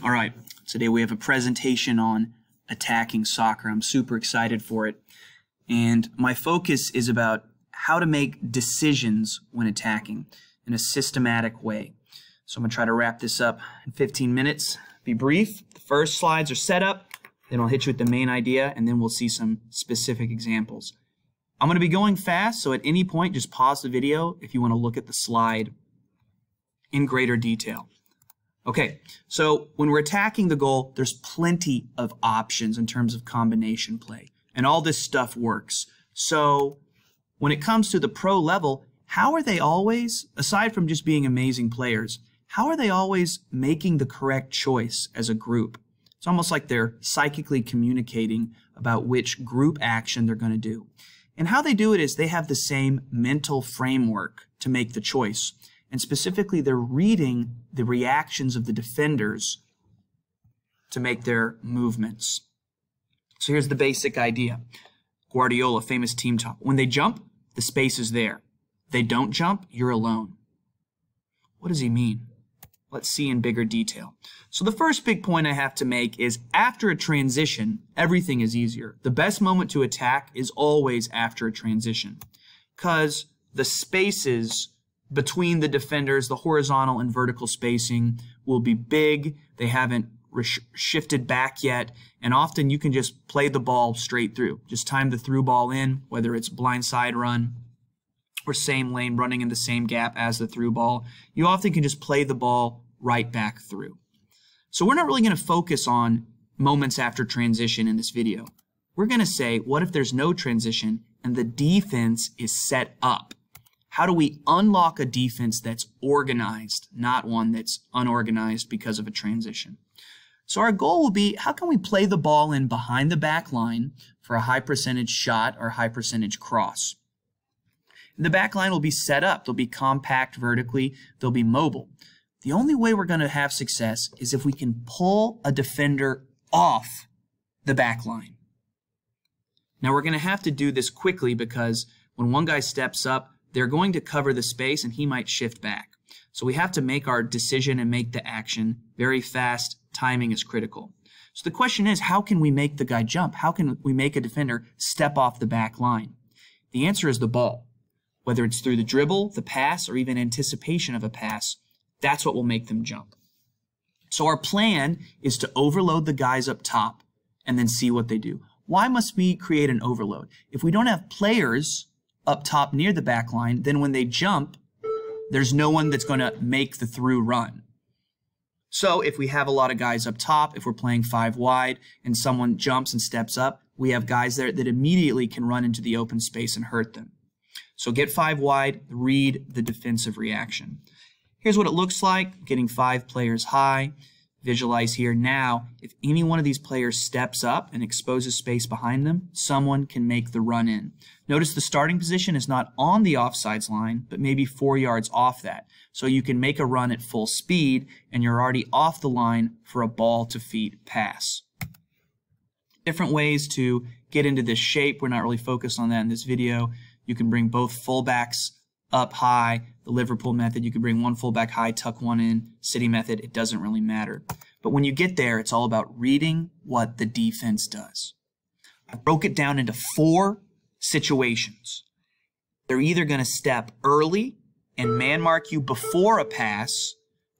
All right, today we have a presentation on attacking soccer. I'm super excited for it. And my focus is about how to make decisions when attacking in a systematic way. So I'm going to try to wrap this up in 15 minutes. Be brief. The first slides are set up, then I'll hit you with the main idea, and then we'll see some specific examples. I'm going to be going fast, so at any point, just pause the video if you want to look at the slide in greater detail. Okay, so when we're attacking the goal, there's plenty of options in terms of combination play, and all this stuff works. So when it comes to the pro level, how are they always, aside from just being amazing players, how are they always making the correct choice as a group? It's almost like they're psychically communicating about which group action they're going to do. And how they do it is they have the same mental framework to make the choice and specifically they're reading the reactions of the defenders to make their movements. So here's the basic idea. Guardiola, famous team talk. When they jump, the space is there. They don't jump, you're alone. What does he mean? Let's see in bigger detail. So the first big point I have to make is after a transition, everything is easier. The best moment to attack is always after a transition because the spaces between the defenders, the horizontal and vertical spacing will be big. They haven't shifted back yet. And often you can just play the ball straight through. Just time the through ball in, whether it's blind side run or same lane running in the same gap as the through ball. You often can just play the ball right back through. So we're not really going to focus on moments after transition in this video. We're going to say, what if there's no transition and the defense is set up? How do we unlock a defense that's organized, not one that's unorganized because of a transition? So our goal will be how can we play the ball in behind the back line for a high percentage shot or high percentage cross? the back line will be set up. They'll be compact vertically. They'll be mobile. The only way we're going to have success is if we can pull a defender off the back line. Now we're going to have to do this quickly because when one guy steps up, they're going to cover the space and he might shift back. So we have to make our decision and make the action very fast. Timing is critical. So the question is, how can we make the guy jump? How can we make a defender step off the back line? The answer is the ball. Whether it's through the dribble, the pass, or even anticipation of a pass, that's what will make them jump. So our plan is to overload the guys up top and then see what they do. Why must we create an overload? If we don't have players up top near the back line, then when they jump, there's no one that's going to make the through run. So if we have a lot of guys up top, if we're playing five wide and someone jumps and steps up, we have guys there that immediately can run into the open space and hurt them. So get five wide, read the defensive reaction. Here's what it looks like, getting five players high visualize here now, if any one of these players steps up and exposes space behind them, someone can make the run in. Notice the starting position is not on the offsides line, but maybe four yards off that. So you can make a run at full speed and you're already off the line for a ball to feet pass. Different ways to get into this shape. We're not really focused on that in this video. You can bring both fullbacks up high, the Liverpool method, you could bring one fullback high, tuck one in, city method, it doesn't really matter. But when you get there, it's all about reading what the defense does. I broke it down into four situations. They're either going to step early and man mark you before a pass.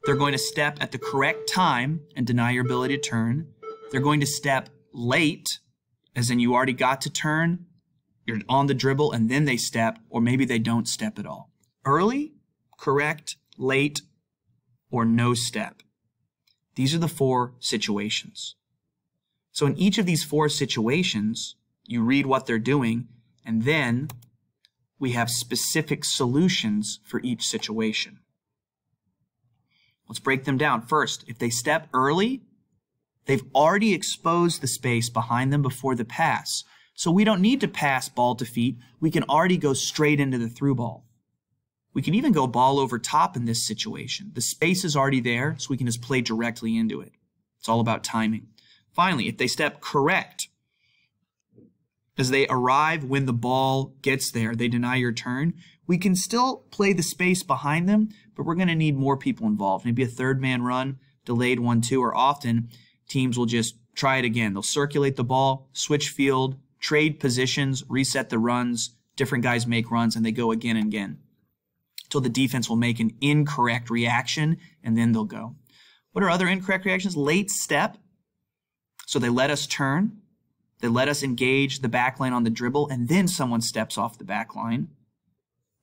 They're going to step at the correct time and deny your ability to turn. They're going to step late, as in you already got to turn, you're on the dribble, and then they step, or maybe they don't step at all. Early, correct, late, or no step. These are the four situations. So in each of these four situations, you read what they're doing, and then we have specific solutions for each situation. Let's break them down. First, if they step early, they've already exposed the space behind them before the pass. So we don't need to pass ball to feet. We can already go straight into the through ball. We can even go ball over top in this situation. The space is already there, so we can just play directly into it. It's all about timing. Finally, if they step correct, as they arrive when the ball gets there, they deny your turn, we can still play the space behind them, but we're going to need more people involved. Maybe a third man run delayed 1 2, or often teams will just try it again. They'll circulate the ball, switch field, trade positions, reset the runs. Different guys make runs, and they go again and again until the defense will make an incorrect reaction, and then they'll go. What are other incorrect reactions? Late step. So they let us turn. They let us engage the back line on the dribble, and then someone steps off the back line.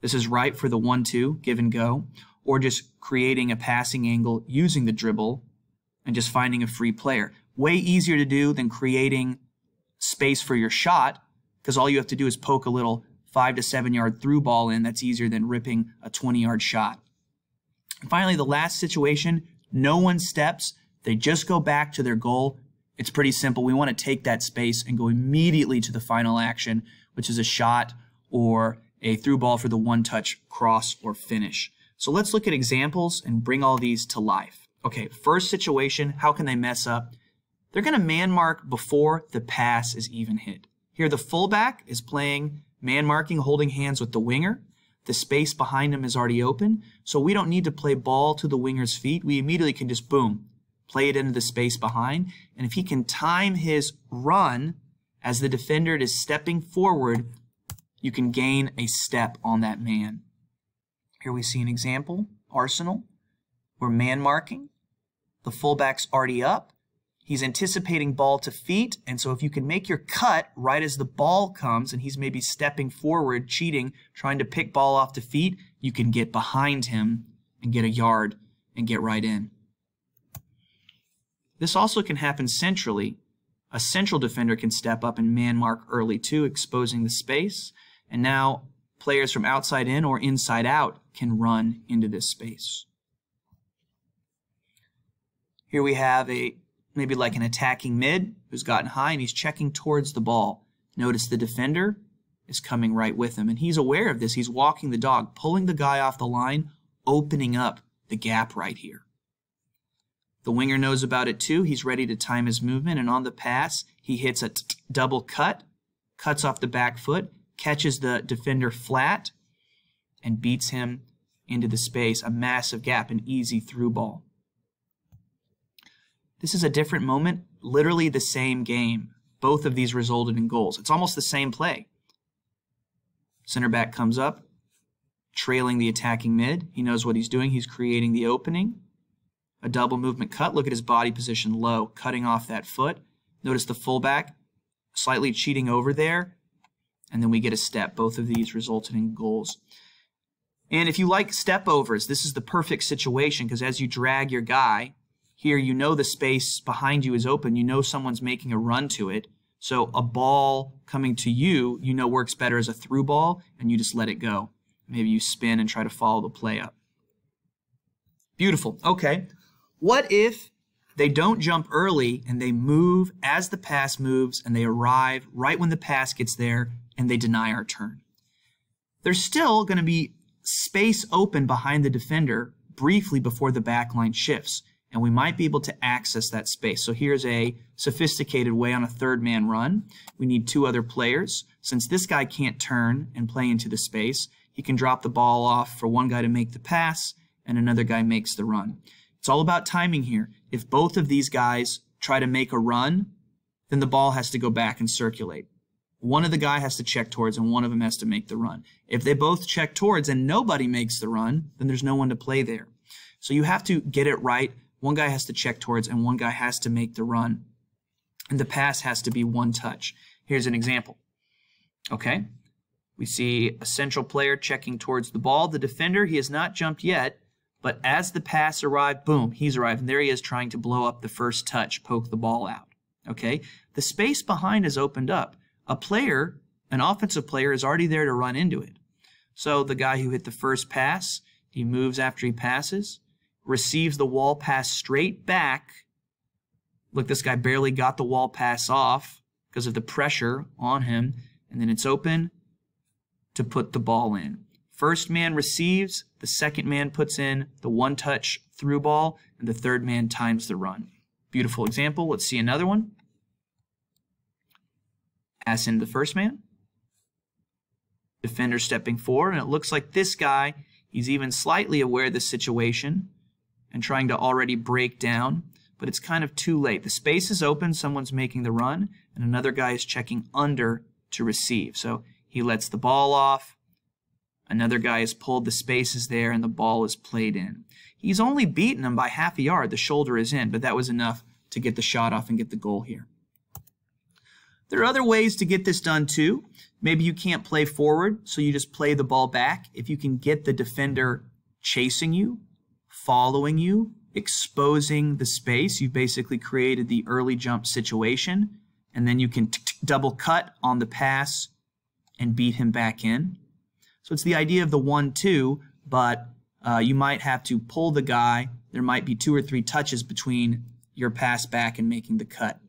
This is right for the 1-2, give and go, or just creating a passing angle using the dribble and just finding a free player. Way easier to do than creating space for your shot because all you have to do is poke a little five to seven yard through ball in. That's easier than ripping a 20 yard shot. And finally, the last situation, no one steps. They just go back to their goal. It's pretty simple. We want to take that space and go immediately to the final action, which is a shot or a through ball for the one touch cross or finish. So let's look at examples and bring all these to life. Okay, first situation, how can they mess up? They're going to man mark before the pass is even hit. Here, the fullback is playing man marking, holding hands with the winger. The space behind him is already open, so we don't need to play ball to the winger's feet. We immediately can just boom, play it into the space behind. And if he can time his run as the defender is stepping forward, you can gain a step on that man. Here we see an example, Arsenal. We're man marking. The fullback's already up. He's anticipating ball to feet, and so if you can make your cut right as the ball comes and he's maybe stepping forward, cheating, trying to pick ball off the feet, you can get behind him and get a yard and get right in. This also can happen centrally. A central defender can step up and man mark early too, exposing the space. And now players from outside in or inside out can run into this space. Here we have a maybe like an attacking mid who's gotten high and he's checking towards the ball. Notice the defender is coming right with him and he's aware of this. He's walking the dog, pulling the guy off the line, opening up the gap right here. The winger knows about it too. He's ready to time his movement and on the pass, he hits a double cut, cuts off the back foot, catches the defender flat and beats him into the space, a massive gap, an easy through ball. This is a different moment, literally the same game. Both of these resulted in goals. It's almost the same play. Center back comes up, trailing the attacking mid. He knows what he's doing. He's creating the opening. A double movement cut. Look at his body position low, cutting off that foot. Notice the fullback slightly cheating over there. And then we get a step. Both of these resulted in goals. And if you like step overs, this is the perfect situation because as you drag your guy, here, you know the space behind you is open. You know someone's making a run to it. So a ball coming to you, you know works better as a through ball, and you just let it go. Maybe you spin and try to follow the play up. Beautiful. Okay. What if they don't jump early and they move as the pass moves and they arrive right when the pass gets there and they deny our turn? There's still going to be space open behind the defender briefly before the back line shifts and we might be able to access that space. So here's a sophisticated way on a third man run. We need two other players. Since this guy can't turn and play into the space, he can drop the ball off for one guy to make the pass and another guy makes the run. It's all about timing here. If both of these guys try to make a run, then the ball has to go back and circulate. One of the guy has to check towards and one of them has to make the run. If they both check towards and nobody makes the run, then there's no one to play there. So you have to get it right one guy has to check towards and one guy has to make the run. And the pass has to be one touch. Here's an example. Okay. We see a central player checking towards the ball. The defender, he has not jumped yet, but as the pass arrived, boom, he's arrived. And there he is trying to blow up the first touch, poke the ball out. Okay. The space behind is opened up. A player, an offensive player, is already there to run into it. So the guy who hit the first pass, he moves after he passes receives the wall pass straight back. Look, this guy barely got the wall pass off because of the pressure on him. And then it's open to put the ball in. First man receives, the second man puts in the one touch through ball, and the third man times the run. Beautiful example. Let's see another one. Pass in the first man. Defender stepping forward, and it looks like this guy, he's even slightly aware of the situation and trying to already break down, but it's kind of too late. The space is open, someone's making the run, and another guy is checking under to receive. So he lets the ball off, another guy has pulled the space is there, and the ball is played in. He's only beaten him by half a yard. The shoulder is in, but that was enough to get the shot off and get the goal here. There are other ways to get this done too. Maybe you can't play forward, so you just play the ball back. If you can get the defender chasing you, following you, exposing the space, you basically created the early jump situation, and then you can double cut on the pass and beat him back in. So it's the idea of the 1-2, but uh, you might have to pull the guy. There might be two or three touches between your pass back and making the cut.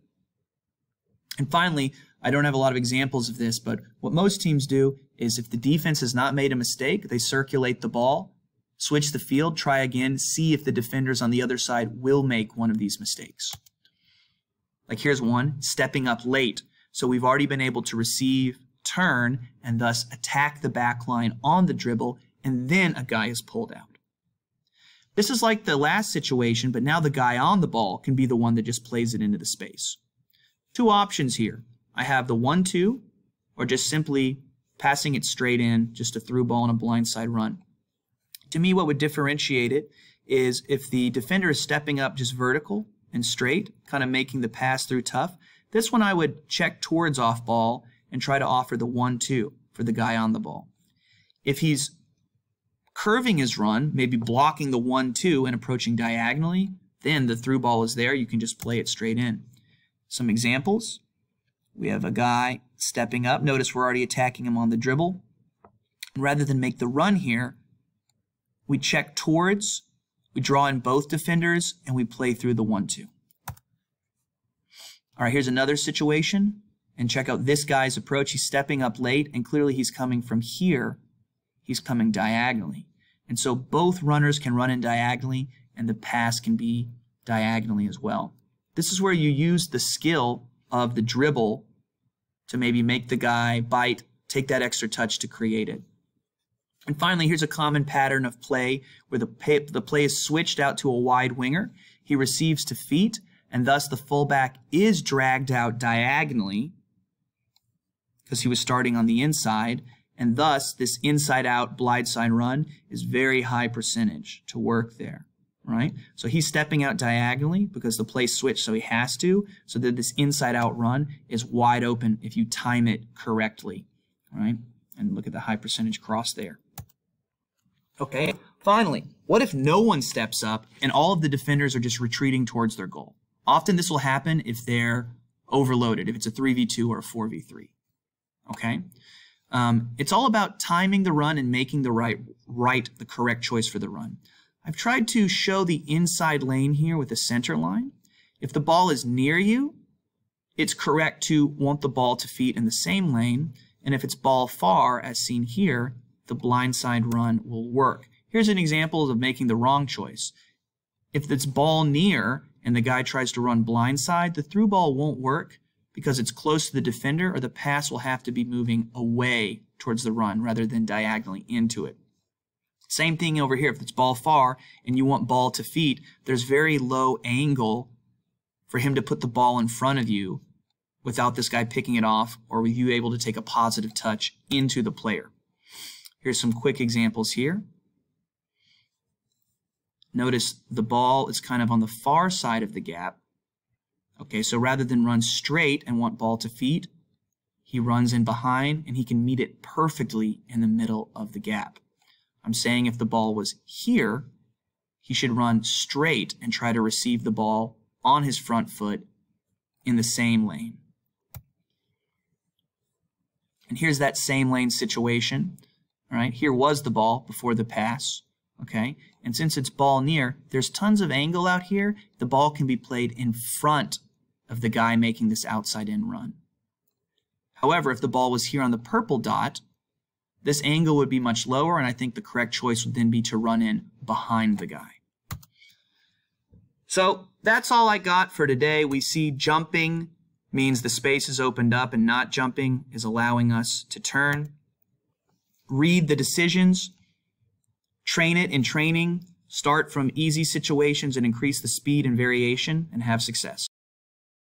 And finally, I don't have a lot of examples of this, but what most teams do is if the defense has not made a mistake, they circulate the ball, switch the field, try again, see if the defenders on the other side will make one of these mistakes. Like here's one, stepping up late. So we've already been able to receive, turn, and thus attack the back line on the dribble, and then a guy is pulled out. This is like the last situation, but now the guy on the ball can be the one that just plays it into the space. Two options here. I have the 1-2, or just simply passing it straight in, just a through ball and a blindside run. To me, what would differentiate it is if the defender is stepping up just vertical and straight, kind of making the pass through tough. This one I would check towards off ball and try to offer the 1-2 for the guy on the ball. If he's curving his run, maybe blocking the 1-2 and approaching diagonally, then the through ball is there. You can just play it straight in. Some examples. We have a guy stepping up. Notice we're already attacking him on the dribble. Rather than make the run here, we check towards, we draw in both defenders, and we play through the 1-2. All right, here's another situation. And check out this guy's approach. He's stepping up late, and clearly he's coming from here. He's coming diagonally. And so both runners can run in diagonally, and the pass can be diagonally as well. This is where you use the skill of the dribble to maybe make the guy bite, take that extra touch to create it. And finally, here's a common pattern of play where the, pay, the play is switched out to a wide winger. He receives to feet, and thus the fullback is dragged out diagonally because he was starting on the inside, and thus this inside-out blindside run is very high percentage to work there right? So he's stepping out diagonally because the play switched, so he has to, so that this inside-out run is wide open if you time it correctly, right? And look at the high percentage cross there. Okay, finally, what if no one steps up and all of the defenders are just retreating towards their goal? Often this will happen if they're overloaded, if it's a 3v2 or a 4v3, okay? Um, it's all about timing the run and making the right, right, the correct choice for the run. I've tried to show the inside lane here with the center line. If the ball is near you, it's correct to want the ball to feet in the same lane, and if it's ball far, as seen here, the blindside run will work. Here's an example of making the wrong choice. If it's ball near and the guy tries to run blindside, the through ball won't work because it's close to the defender or the pass will have to be moving away towards the run rather than diagonally into it. Same thing over here. If it's ball far and you want ball to feet, there's very low angle for him to put the ball in front of you without this guy picking it off or with you able to take a positive touch into the player. Here's some quick examples here. Notice the ball is kind of on the far side of the gap. Okay, so rather than run straight and want ball to feet, he runs in behind and he can meet it perfectly in the middle of the gap. I'm saying if the ball was here, he should run straight and try to receive the ball on his front foot in the same lane. And here's that same lane situation. All right, here was the ball before the pass. Okay, and since it's ball near, there's tons of angle out here. The ball can be played in front of the guy making this outside in run. However, if the ball was here on the purple dot, this angle would be much lower, and I think the correct choice would then be to run in behind the guy. So that's all I got for today. We see jumping means the space is opened up and not jumping is allowing us to turn. Read the decisions. Train it in training. Start from easy situations and increase the speed and variation and have success.